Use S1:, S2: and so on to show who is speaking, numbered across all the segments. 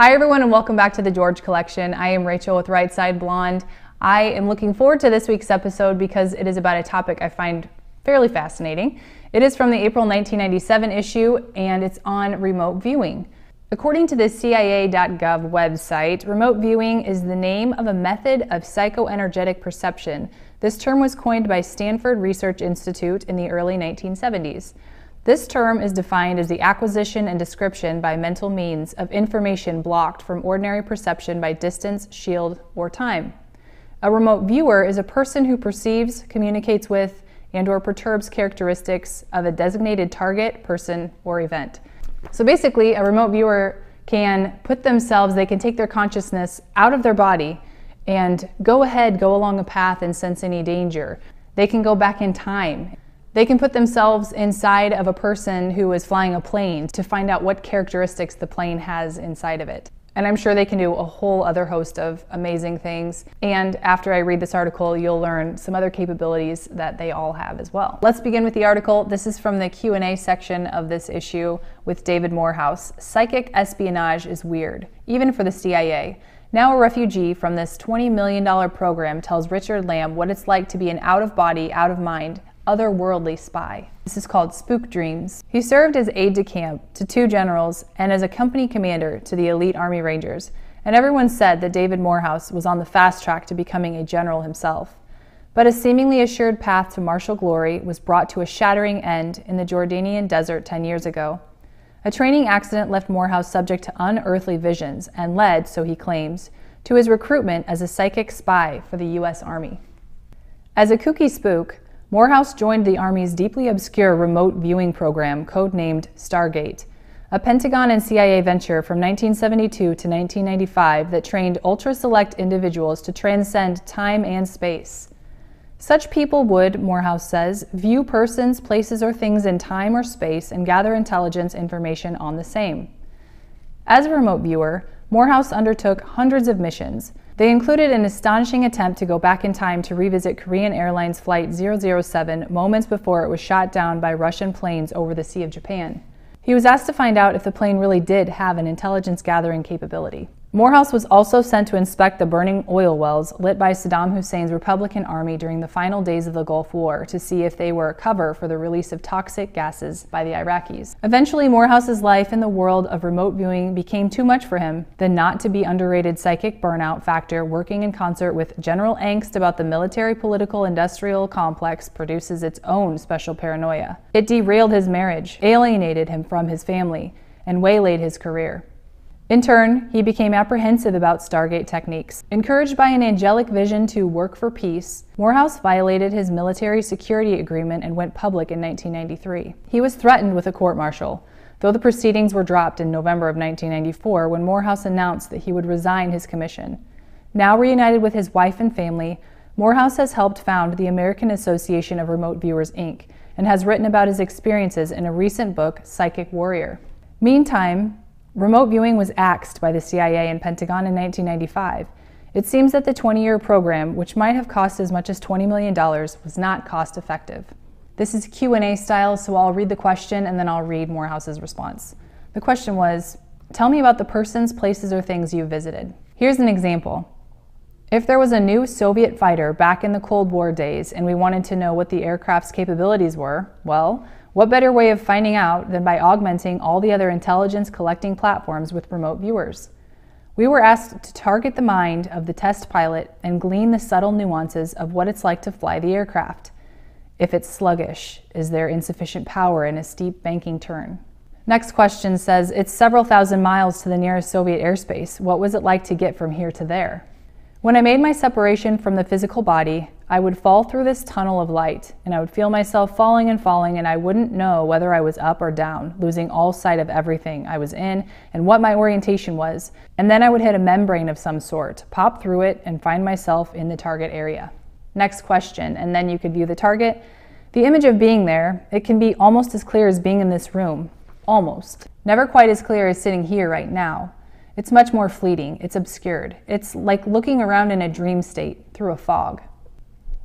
S1: Hi everyone and welcome back to the George Collection. I am Rachel with Writeside Blonde. I am looking forward to this week's episode because it is about a topic I find fairly fascinating. It is from the April 1997 issue and it's on remote viewing. According to the CIA.gov website, remote viewing is the name of a method of psychoenergetic perception. This term was coined by Stanford Research Institute in the early 1970s. This term is defined as the acquisition and description by mental means of information blocked from ordinary perception by distance, shield, or time. A remote viewer is a person who perceives, communicates with, and or perturbs characteristics of a designated target, person, or event. So basically, a remote viewer can put themselves, they can take their consciousness out of their body and go ahead, go along a path and sense any danger. They can go back in time they can put themselves inside of a person who is flying a plane to find out what characteristics the plane has inside of it. And I'm sure they can do a whole other host of amazing things. And after I read this article, you'll learn some other capabilities that they all have as well. Let's begin with the article. This is from the Q&A section of this issue with David Morehouse. Psychic espionage is weird, even for the CIA. Now a refugee from this $20 million program tells Richard Lamb what it's like to be an out-of-body, out-of-mind otherworldly spy. This is called Spook Dreams. He served as aide de camp to two generals and as a company commander to the elite Army Rangers, and everyone said that David Morehouse was on the fast track to becoming a general himself. But a seemingly assured path to martial glory was brought to a shattering end in the Jordanian desert 10 years ago. A training accident left Morehouse subject to unearthly visions and led, so he claims, to his recruitment as a psychic spy for the U.S. Army. As a kooky spook, Morehouse joined the Army's deeply obscure remote viewing program, codenamed Stargate, a Pentagon and CIA venture from 1972 to 1995 that trained ultra select individuals to transcend time and space. Such people would, Morehouse says, view persons, places, or things in time or space and gather intelligence information on the same. As a remote viewer, Morehouse undertook hundreds of missions, they included an astonishing attempt to go back in time to revisit Korean Airlines Flight 007 moments before it was shot down by Russian planes over the Sea of Japan. He was asked to find out if the plane really did have an intelligence gathering capability. Morehouse was also sent to inspect the burning oil wells lit by Saddam Hussein's Republican Army during the final days of the Gulf War to see if they were a cover for the release of toxic gases by the Iraqis. Eventually, Morehouse's life in the world of remote viewing became too much for him. The not to be underrated psychic burnout factor, working in concert with general angst about the military political industrial complex, produces its own special paranoia. It derailed his marriage, alienated him from his family, and waylaid his career. In turn, he became apprehensive about Stargate techniques. Encouraged by an angelic vision to work for peace, Morehouse violated his military security agreement and went public in 1993. He was threatened with a court martial, though the proceedings were dropped in November of 1994 when Morehouse announced that he would resign his commission. Now reunited with his wife and family, Morehouse has helped found the American Association of Remote Viewers, Inc., and has written about his experiences in a recent book, Psychic Warrior. Meantime, Remote viewing was axed by the CIA and Pentagon in 1995. It seems that the 20 year program, which might have cost as much as $20 million, was not cost effective. This is Q&A style, so I'll read the question and then I'll read Morehouse's response. The question was, tell me about the persons, places, or things you visited. Here's an example. If there was a new Soviet fighter back in the Cold War days and we wanted to know what the aircraft's capabilities were, well, what better way of finding out than by augmenting all the other intelligence collecting platforms with remote viewers? We were asked to target the mind of the test pilot and glean the subtle nuances of what it's like to fly the aircraft. If it's sluggish, is there insufficient power in a steep banking turn? Next question says, it's several thousand miles to the nearest Soviet airspace. What was it like to get from here to there? When I made my separation from the physical body, I would fall through this tunnel of light, and I would feel myself falling and falling, and I wouldn't know whether I was up or down, losing all sight of everything I was in and what my orientation was. And then I would hit a membrane of some sort, pop through it, and find myself in the target area. Next question, and then you could view the target. The image of being there, it can be almost as clear as being in this room. Almost. Never quite as clear as sitting here right now. It's much more fleeting, it's obscured. It's like looking around in a dream state through a fog.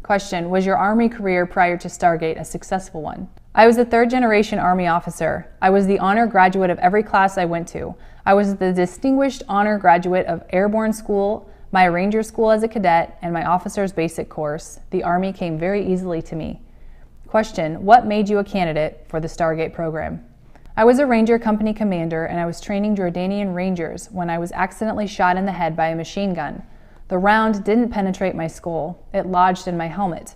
S1: Question Was your Army career prior to Stargate a successful one? I was a third generation Army officer. I was the honor graduate of every class I went to. I was the distinguished honor graduate of Airborne School, my Ranger School as a cadet, and my officer's basic course. The Army came very easily to me. Question What made you a candidate for the Stargate program? I was a Ranger Company commander and I was training Jordanian Rangers when I was accidentally shot in the head by a machine gun. The round didn't penetrate my skull, it lodged in my helmet.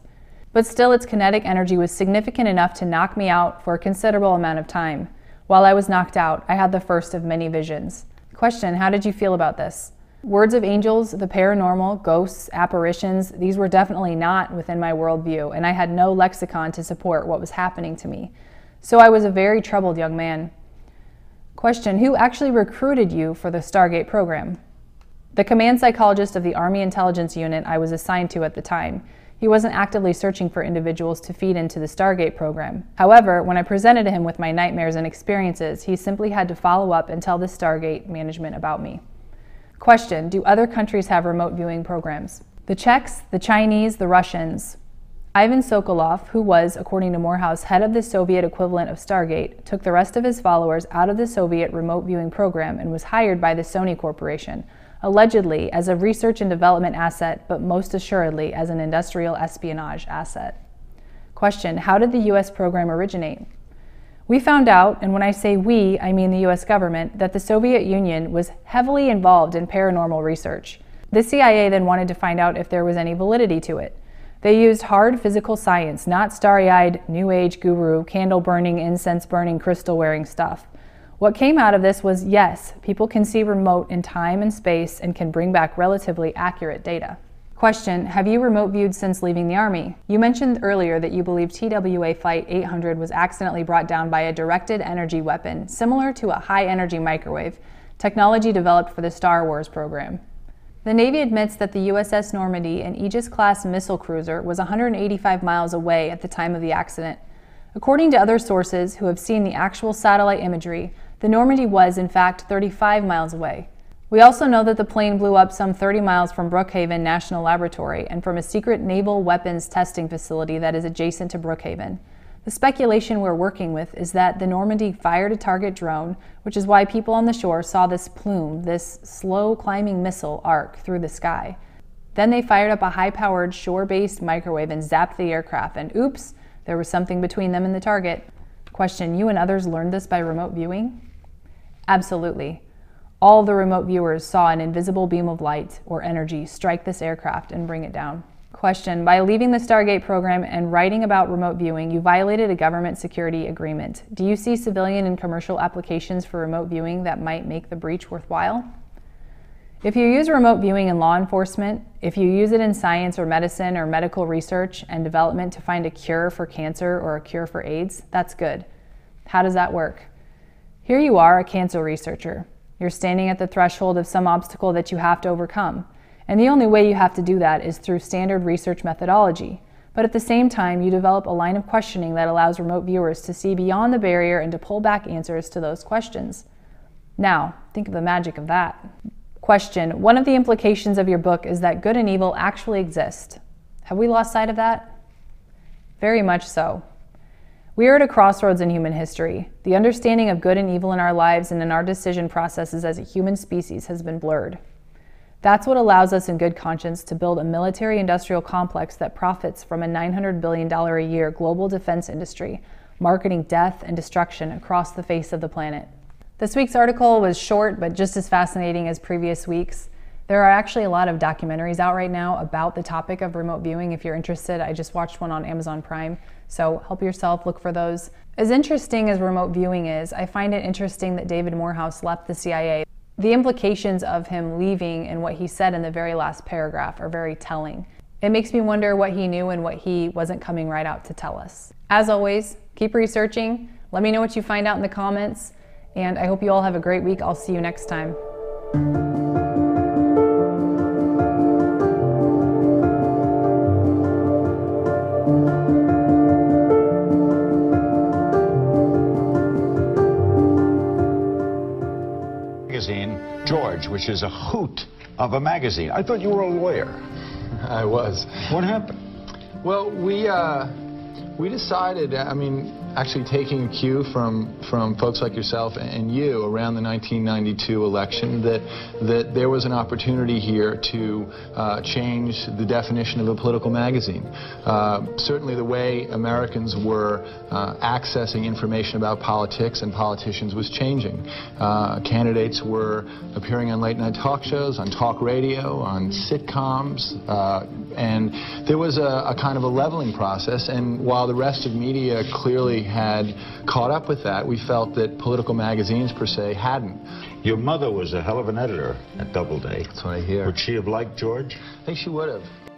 S1: But still, its kinetic energy was significant enough to knock me out for a considerable amount of time. While I was knocked out, I had the first of many visions. Question How did you feel about this? Words of angels, the paranormal, ghosts, apparitions, these were definitely not within my worldview, and I had no lexicon to support what was happening to me. So I was a very troubled young man. Question Who actually recruited you for the Stargate program? The command psychologist of the Army Intelligence Unit I was assigned to at the time. He wasn't actively searching for individuals to feed into the Stargate program. However, when I presented him with my nightmares and experiences, he simply had to follow up and tell the Stargate management about me. Question Do other countries have remote viewing programs? The Czechs, the Chinese, the Russians, Ivan Sokolov, who was, according to Morehouse, head of the Soviet equivalent of Stargate, took the rest of his followers out of the Soviet remote viewing program and was hired by the Sony Corporation, allegedly as a research and development asset, but most assuredly as an industrial espionage asset. Question How did the U.S. program originate? We found out, and when I say we, I mean the US government, that the Soviet Union was heavily involved in paranormal research. The CIA then wanted to find out if there was any validity to it. They used hard physical science, not starry eyed, new age guru, candle burning, incense burning, crystal wearing stuff. What came out of this was yes, people can see remote in time and space and can bring back relatively accurate data. Question Have you remote viewed since leaving the Army? You mentioned earlier that you believe TWA Flight 800 was accidentally brought down by a directed energy weapon, similar to a high energy microwave, technology developed for the Star Wars program. The Navy admits that the USS Normandy, an Aegis class missile cruiser, was 185 miles away at the time of the accident. According to other sources who have seen the actual satellite imagery, the Normandy was, in fact, 35 miles away. We also know that the plane blew up some 30 miles from Brookhaven National Laboratory and from a secret naval weapons testing facility that is adjacent to Brookhaven. The speculation we're working with is that the Normandy fired a target drone, which is why people on the shore saw this plume, this slow climbing missile arc through the sky. Then they fired up a high powered shore based microwave and zapped the aircraft, and oops, there was something between them and the target. Question You and others learned this by remote viewing? Absolutely. All the remote viewers saw an invisible beam of light or energy strike this aircraft and bring it down. Question By leaving the Stargate program and writing about remote viewing, you violated a government security agreement. Do you see civilian and commercial applications for remote viewing that might make the breach worthwhile? If you use remote viewing in law enforcement, if you use it in science or medicine or medical research and development to find a cure for cancer or a cure for AIDS, that's good. How does that work? Here you are, a cancer researcher. You're standing at the threshold of some obstacle that you have to overcome. And the only way you have to do that is through standard research methodology. But at the same time, you develop a line of questioning that allows remote viewers to see beyond the barrier and to pull back answers to those questions. Now, think of the magic of that. Question One of the implications of your book is that good and evil actually exist. Have we lost sight of that? Very much so. We are at a crossroads in human history. The understanding of good and evil in our lives and in our decision processes as a human species has been blurred. That's what allows us in good conscience to build a military industrial complex that profits from a $900 billion a year global defense industry, marketing death and destruction across the face of the planet. This week's article was short but just as fascinating as previous weeks. There are actually a lot of documentaries out right now about the topic of remote viewing if you're interested. I just watched one on Amazon Prime, so help yourself look for those. As interesting as remote viewing is, I find it interesting that David Morehouse left the CIA. The implications of him leaving and what he said in the very last paragraph are very telling. It makes me wonder what he knew and what he wasn't coming right out to tell us. As always, keep researching. Let me know what you find out in the comments. And I hope you all have a great week. I'll see you next time.
S2: Which is a hoot of a magazine. I thought you were a lawyer.
S3: I was.
S2: What happened?
S3: Well, we uh, we decided. I mean, actually taking a cue from from folks like yourself and you around the 1992 election that that there was an opportunity here to uh, change the definition of a political magazine. Uh, certainly, the way Americans were uh, accessing information about politics and politicians was changing. Uh, candidates were appearing on late night talk shows, on talk radio, on sitcoms, uh, and there was a, a kind of a leveling process. And while the rest of media clearly had caught up with that, we felt that political magazines per se hadn't.
S2: Your mother was a hell of an editor at Doubleday.
S3: That's what I hear.
S2: Would she have liked George?
S3: I think she would have.